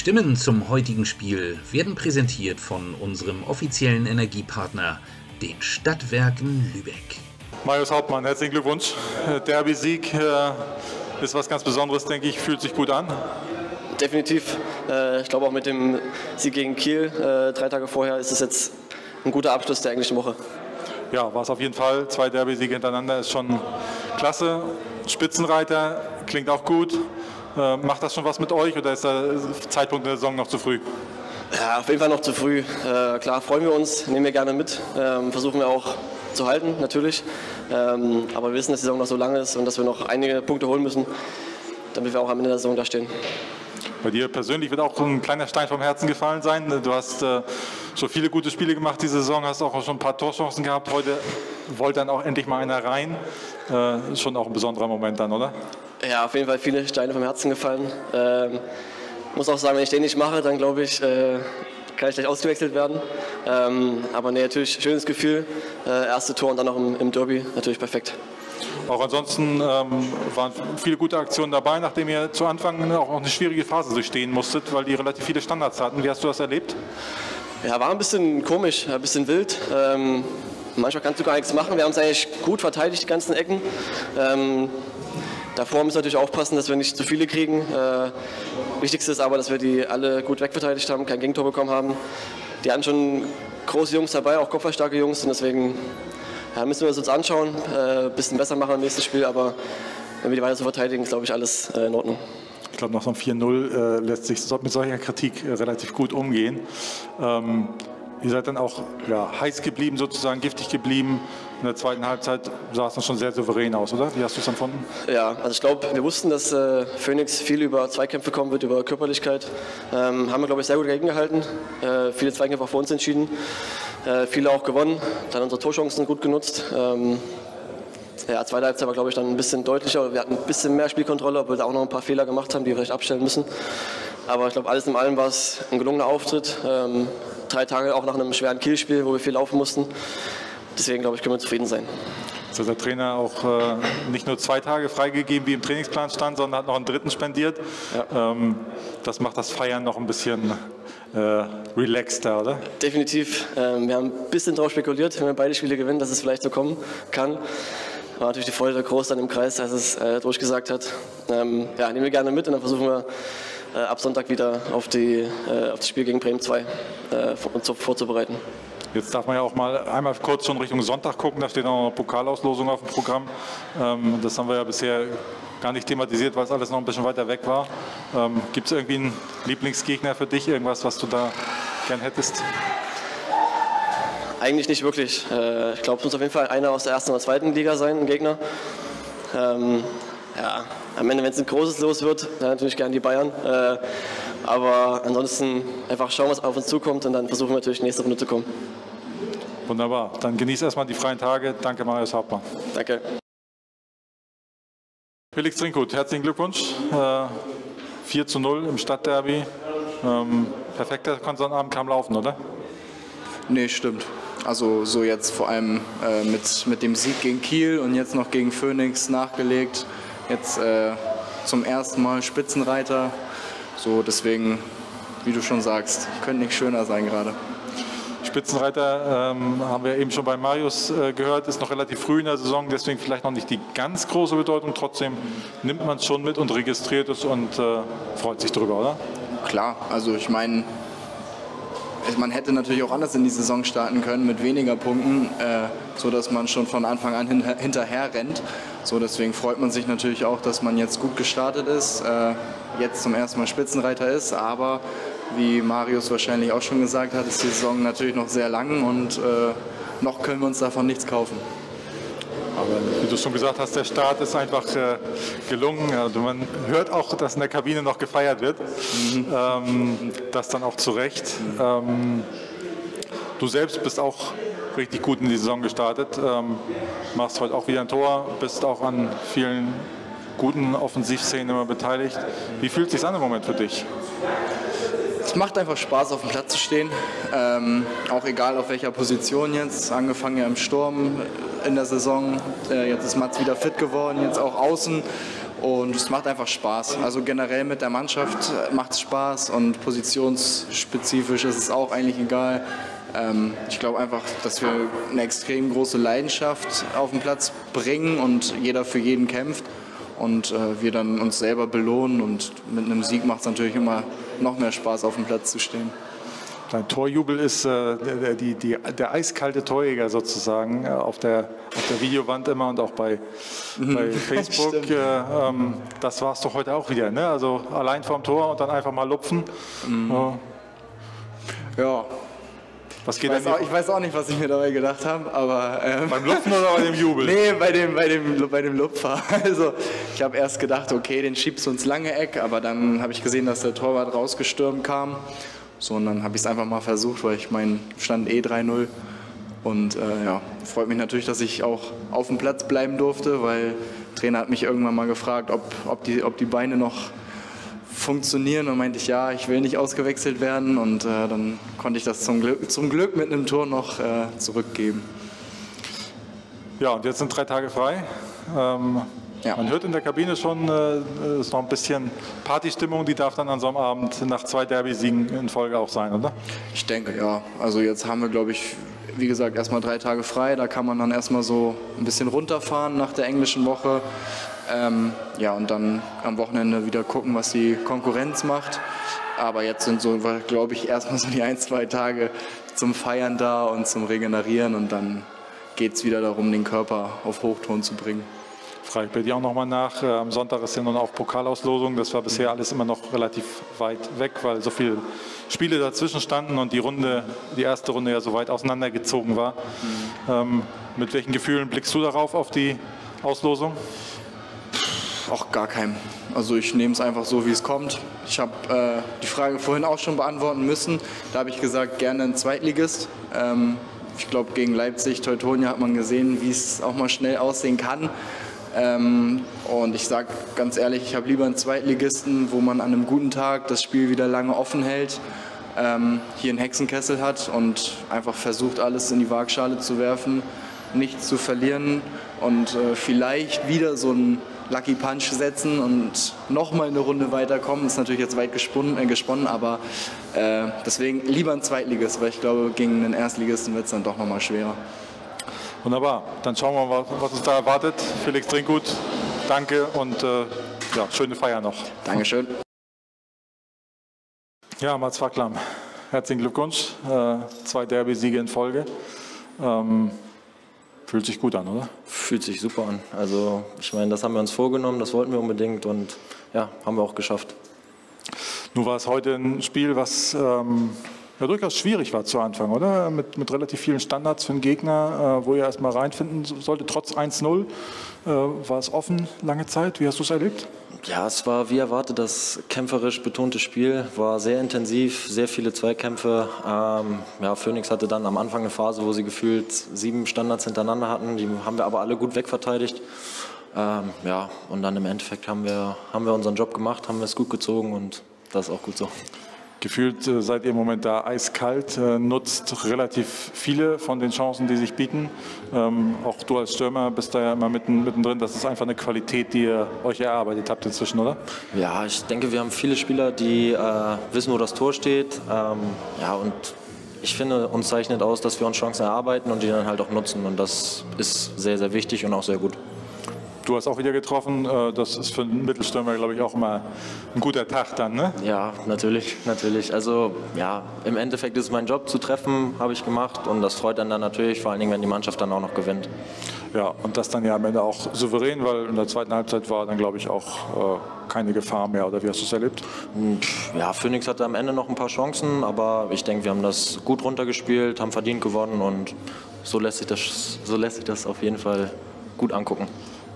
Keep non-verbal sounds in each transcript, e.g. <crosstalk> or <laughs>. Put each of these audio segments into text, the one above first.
Stimmen zum heutigen Spiel werden präsentiert von unserem offiziellen Energiepartner, den Stadtwerken Lübeck. Marius Hauptmann, herzlichen Glückwunsch. Derby-Sieg äh, ist was ganz Besonderes, denke ich, fühlt sich gut an. Definitiv. Äh, ich glaube auch mit dem Sieg gegen Kiel äh, drei Tage vorher ist es jetzt ein guter Abschluss der englischen Woche. Ja, war es auf jeden Fall. Zwei Derby-Siege hintereinander ist schon klasse. Spitzenreiter klingt auch gut. Äh, macht das schon was mit euch oder ist der Zeitpunkt der Saison noch zu früh? Ja, auf jeden Fall noch zu früh. Äh, klar freuen wir uns, nehmen wir gerne mit, ähm, versuchen wir auch zu halten, natürlich. Ähm, aber wir wissen, dass die Saison noch so lange ist und dass wir noch einige Punkte holen müssen, damit wir auch am Ende der Saison da stehen. Bei dir persönlich wird auch ein kleiner Stein vom Herzen gefallen sein. Du hast äh, schon viele gute Spiele gemacht diese Saison, hast auch schon ein paar Torchancen gehabt. Heute wollte dann auch endlich mal einer rein. Äh, schon auch ein besonderer Moment dann, oder? Ja, auf jeden Fall viele Steine vom Herzen gefallen. Ähm, muss auch sagen, wenn ich den nicht mache, dann glaube ich, äh, kann ich gleich ausgewechselt werden. Ähm, aber nee, natürlich schönes Gefühl. Äh, erste Tor und dann noch im, im Derby, natürlich perfekt. Auch ansonsten ähm, waren viele gute Aktionen dabei, nachdem ihr zu Anfang auch eine schwierige Phase durchstehen musstet, weil die relativ viele Standards hatten. Wie hast du das erlebt? Ja, war ein bisschen komisch, ein bisschen wild. Ähm, manchmal kannst du gar nichts machen. Wir haben es eigentlich gut verteidigt, die ganzen Ecken. Ähm, davor müssen wir natürlich aufpassen, dass wir nicht zu viele kriegen. Äh, Wichtigste ist aber, dass wir die alle gut wegverteidigt haben, kein Gegentor bekommen haben. Die hatten schon große Jungs dabei, auch kopfballstarke Jungs und deswegen ja, müssen wir es uns anschauen, ein äh, bisschen besser machen im nächsten Spiel, aber wenn wir die weiter so verteidigen, ist glaube ich alles äh, in Ordnung. Ich glaube, nach so einem 4-0 äh, lässt sich mit solcher Kritik äh, relativ gut umgehen. Ähm, ihr seid dann auch ja, heiß geblieben, sozusagen giftig geblieben. In der zweiten Halbzeit sah es schon sehr souverän aus, oder? Wie hast du es empfunden? Ja, also ich glaube, wir wussten, dass äh, Phoenix viel über Zweikämpfe kommen wird, über Körperlichkeit. Ähm, haben wir, glaube ich, sehr gut dagegen gehalten. Äh, viele Zweikämpfe auch für uns entschieden. Äh, viele auch gewonnen, dann unsere Torchancen gut genutzt. Ähm, ja, zweite Halbzeit war, glaube ich, dann ein bisschen deutlicher. Wir hatten ein bisschen mehr Spielkontrolle, obwohl wir auch noch ein paar Fehler gemacht haben, die wir vielleicht abstellen müssen. Aber ich glaube, alles in allem war es ein gelungener Auftritt. Ähm, drei Tage auch nach einem schweren Kielspiel, wo wir viel laufen mussten. Deswegen, glaube ich, können wir zufrieden sein. Jetzt hat der Trainer auch äh, nicht nur zwei Tage freigegeben, wie im Trainingsplan stand, sondern hat noch einen dritten spendiert. Ja. Ähm, das macht das Feiern noch ein bisschen äh, relaxter, oder? Definitiv. Ähm, wir haben ein bisschen darauf spekuliert, wenn wir beide Spiele gewinnen, dass es vielleicht so kommen kann. War natürlich die Freude groß dann im Kreis, als es äh, durchgesagt hat. Ähm, ja, nehmen wir gerne mit und dann versuchen wir äh, ab Sonntag wieder auf, die, äh, auf das Spiel gegen Bremen 2 äh, uns vorzubereiten. Jetzt darf man ja auch mal einmal kurz schon Richtung Sonntag gucken, da steht noch eine Pokalauslosung auf dem Programm. Ähm, das haben wir ja bisher gar nicht thematisiert, weil es alles noch ein bisschen weiter weg war. Ähm, Gibt es irgendwie einen Lieblingsgegner für dich, irgendwas, was du da gern hättest? Eigentlich nicht wirklich. Äh, ich glaube, es muss auf jeden Fall einer aus der ersten oder zweiten Liga sein, ein Gegner. Ähm, ja, am Ende, wenn es ein großes Los wird, dann natürlich gerne die Bayern. Äh, aber ansonsten einfach schauen, was auf uns zukommt und dann versuchen wir natürlich nächste Runde zu kommen. Wunderbar. Dann genießt erstmal die freien Tage. Danke, Marius Hauptmann. Danke. Felix Trinkgut, herzlichen Glückwunsch. Äh, 4 zu 0 im Stadtderby. Ähm, perfekter Konzernabend kam laufen, oder? Nee, stimmt. Also so jetzt vor allem äh, mit, mit dem Sieg gegen Kiel und jetzt noch gegen Phoenix nachgelegt. Jetzt äh, zum ersten Mal Spitzenreiter. So deswegen, wie du schon sagst, könnte nicht schöner sein gerade. Spitzenreiter ähm, haben wir eben schon bei Marius äh, gehört, ist noch relativ früh in der Saison, deswegen vielleicht noch nicht die ganz große Bedeutung. Trotzdem nimmt man es schon mit und registriert es und äh, freut sich darüber, oder? Klar, also ich meine, man hätte natürlich auch anders in die Saison starten können mit weniger Punkten, äh, so dass man schon von Anfang an hin, hinterher rennt. So deswegen freut man sich natürlich auch, dass man jetzt gut gestartet ist, äh, jetzt zum ersten Mal Spitzenreiter ist, aber wie Marius wahrscheinlich auch schon gesagt hat, ist die Saison natürlich noch sehr lang und äh, noch können wir uns davon nichts kaufen. Aber wie du schon gesagt hast, der Start ist einfach äh, gelungen. Also man hört auch, dass in der Kabine noch gefeiert wird. Mhm. Ähm, das dann auch zu Recht. Ähm, du selbst bist auch richtig gut in die Saison gestartet. Ähm, machst heute auch wieder ein Tor, bist auch an vielen guten Offensivszenen immer beteiligt. Wie fühlt es sich an im Moment für dich? Es macht einfach Spaß, auf dem Platz zu stehen. Ähm, auch egal auf welcher Position jetzt. Angefangen ja im Sturm in der Saison. Äh, jetzt ist Mats wieder fit geworden, jetzt auch außen. Und es macht einfach Spaß. Also generell mit der Mannschaft macht es Spaß und positionsspezifisch ist es auch eigentlich egal. Ähm, ich glaube einfach, dass wir eine extrem große Leidenschaft auf den Platz bringen und jeder für jeden kämpft und äh, wir dann uns selber belohnen und mit einem Sieg macht es natürlich immer noch mehr Spaß auf dem Platz zu stehen. Dein Torjubel ist äh, der, die, die, der eiskalte Torjäger sozusagen äh, auf, der, auf der Videowand immer und auch bei, mhm. bei <laughs> Facebook. äh, ähm, das war es doch heute auch wieder. Ne? Also allein vorm Tor und dann einfach mal lupfen. Mhm. Ja, was geht ich, weiß auch, ich weiß auch nicht, was ich mir dabei gedacht habe, aber. Ähm, Beim Lupfen oder bei dem <laughs> Jubel? nee, bei dem, bei dem, bei dem Lupfer. <laughs> Also, ich habe erst gedacht, okay, den schiebst du ins lange Eck, aber dann habe ich gesehen, dass der Torwart rausgestürmt kam. So, und dann habe ich es einfach mal versucht, weil ich mein stand eh 3-0. Und äh, ja, freut mich natürlich, dass ich auch auf dem Platz bleiben durfte, weil der Trainer hat mich irgendwann mal gefragt, ob, ob, die, ob die Beine noch funktionieren und meinte ich, ja, ich will nicht ausgewechselt werden und äh, dann konnte ich das zum Glück, zum Glück mit einem Tor noch äh, zurückgeben. Ja, und jetzt sind drei Tage frei. Ähm, ja. Man hört in der Kabine schon, äh, ist noch ein bisschen Partystimmung, die darf dann an so einem Abend nach zwei Derby-Siegen in Folge auch sein, oder? Ich denke, ja. Also jetzt haben wir, glaube ich, wie gesagt, erstmal drei Tage frei. Da kann man dann erstmal so ein bisschen runterfahren nach der englischen Woche. Ähm, ja, und dann am Wochenende wieder gucken, was die Konkurrenz macht. Aber jetzt sind so, glaube ich, erstmal so die ein, zwei Tage zum Feiern da und zum Regenerieren und dann geht es wieder darum, den Körper auf Hochton zu bringen. Frage ich bei dir auch nochmal nach. Äh, am Sonntag ist ja nun auch Pokalauslosung. Das war bisher alles immer noch relativ weit weg, weil so viele Spiele dazwischen standen und die Runde, die erste Runde ja so weit auseinandergezogen war. Mhm. Mit welchen Gefühlen blickst du darauf, auf die Auslosung? Auch gar keinem. Also ich nehme es einfach so, wie es kommt. Ich habe äh, die Frage vorhin auch schon beantworten müssen. Da habe ich gesagt, gerne ein Zweitligist. Ähm, ich glaube, gegen Leipzig, Teutonia hat man gesehen, wie es auch mal schnell aussehen kann. Ähm, und ich sage ganz ehrlich, ich habe lieber einen Zweitligisten, wo man an einem guten Tag das Spiel wieder lange offen hält, ähm, hier einen Hexenkessel hat und einfach versucht, alles in die Waagschale zu werfen, nichts zu verlieren und äh, vielleicht wieder so ein Lucky Punch setzen und nochmal eine Runde weiterkommen. Ist natürlich jetzt weit gesponnen, äh, gesponnen aber äh, deswegen lieber ein Zweitligist, weil ich glaube, gegen einen Erstligisten wird es dann doch nochmal schwerer. Wunderbar, dann schauen wir mal, was uns da erwartet. Felix Trinkgut, danke und äh, ja, schöne Feier noch. Dankeschön. Ja, Mats Facklam, herzlichen Glückwunsch. Äh, zwei Derby-Siege in Folge. Ähm, Fühlt sich gut an, oder? Fühlt sich super an. Also ich meine, das haben wir uns vorgenommen, das wollten wir unbedingt und ja, haben wir auch geschafft. Nun war es heute ein Spiel, was ähm, ja durchaus schwierig war zu Anfang, oder? Mit, mit relativ vielen Standards für den Gegner, äh, wo ihr erstmal reinfinden sollte, trotz 1-0. Äh, war es offen lange Zeit? Wie hast du es erlebt? Ja, es war wie erwartet das kämpferisch betonte Spiel, war sehr intensiv, sehr viele Zweikämpfe. Ähm, ja, Phoenix hatte dann am Anfang eine Phase, wo sie gefühlt sieben Standards hintereinander hatten, die haben wir aber alle gut wegverteidigt. Ähm, ja, und dann im Endeffekt haben wir, haben wir unseren Job gemacht, haben wir es gut gezogen und das ist auch gut so. Gefühlt äh, seid ihr im Moment da eiskalt, äh, nutzt relativ viele von den Chancen, die sich bieten. Ähm, auch du als Stürmer bist da ja immer mitten, mittendrin. Das ist einfach eine Qualität, die ihr euch erarbeitet habt inzwischen, oder? Ja, ich denke, wir haben viele Spieler, die äh, wissen, wo das Tor steht. Ähm, ja, und ich finde, uns zeichnet aus, dass wir uns Chancen erarbeiten und die dann halt auch nutzen. Und das ist sehr, sehr wichtig und auch sehr gut. Du hast auch wieder getroffen. Äh, das ist für einen Mittelstürmer, glaube ich, auch immer ein guter Tag dann, ne? Ja, natürlich, natürlich. Also ja, im Endeffekt ist es mein Job zu treffen, habe ich gemacht und das freut dann dann natürlich, vor allen Dingen, wenn die Mannschaft dann auch noch gewinnt. Ja, und das dann ja am Ende auch souverän, weil in der zweiten Halbzeit war dann, glaube ich, auch äh, keine Gefahr mehr. Oder wie hast du es erlebt? Hm, ja, Phoenix hatte am Ende noch ein paar Chancen, aber ich denke, wir haben das gut runtergespielt, haben verdient gewonnen und so lässt sich das, so lässt sich das auf jeden Fall gut angucken.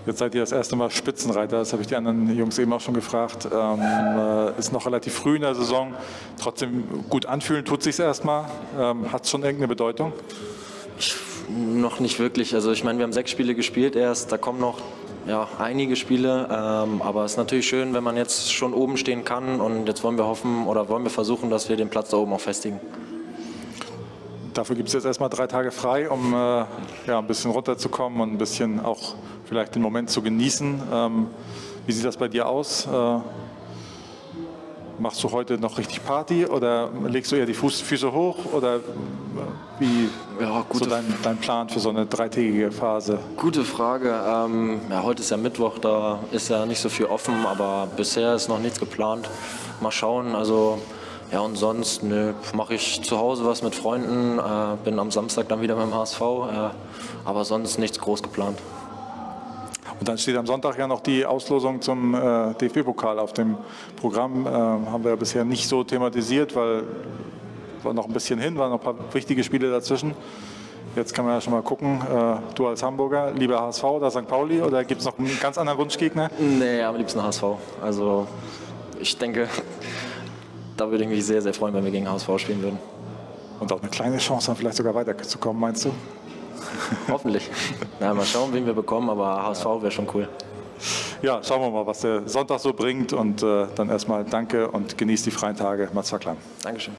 Jetzt seid ihr das erste Mal Spitzenreiter, das habe ich die anderen Jungs eben auch schon gefragt. Ähm, äh, ist noch relativ früh in der Saison, trotzdem gut anfühlen tut sich erstmal. Ähm, Hat es schon irgendeine Bedeutung? Noch nicht wirklich. Also ich meine, wir haben sechs Spiele gespielt erst, da kommen noch ja, einige Spiele, ähm, aber es ist natürlich schön, wenn man jetzt schon oben stehen kann und jetzt wollen wir hoffen oder wollen wir versuchen, dass wir den Platz da oben auch festigen. Dafür gibt es jetzt erstmal drei Tage frei, um äh, ja, ein bisschen runterzukommen und ein bisschen auch vielleicht den Moment zu genießen. Ähm, Wie sieht das bei dir aus? Äh, machst du heute noch richtig Party oder legst du eher die Fuß, Füße hoch oder äh, wie Ja, so dein, dein Plan für so eine dreitägige Phase? Gute Frage. Ähm, ja, heute ist ja Mittwoch, da ist ja nicht so viel offen, aber bisher ist noch nichts geplant. Mal schauen. Also ja und sonst mache ich zu Hause was mit Freunden. Äh, bin am Samstag dann wieder beim HSV, äh, aber sonst nichts groß geplant. Und dann steht am Sonntag ja noch die Auslosung zum äh, DFB-Pokal auf dem Programm. Äh, haben wir ja bisher nicht so thematisiert, weil war noch ein bisschen hin, waren noch ein paar wichtige Spiele dazwischen. Jetzt kann man ja schon mal gucken, äh, du als Hamburger, lieber HSV oder St. Pauli oder gibt es noch einen ganz anderen Wunschgegner? Nee, am liebsten HSV. Also ich denke, da würde ich mich sehr, sehr freuen, wenn wir gegen HSV spielen würden. Und auch eine kleine Chance haben, vielleicht sogar weiterzukommen, meinst du? <laughs> Hoffentlich. Na, mal schauen, wen wir bekommen, aber HSV wäre schon cool. Ja, schauen wir mal, was der Sonntag so bringt und äh, dann erstmal danke und genießt die freien Tage. Mats Verklam. Dankeschön.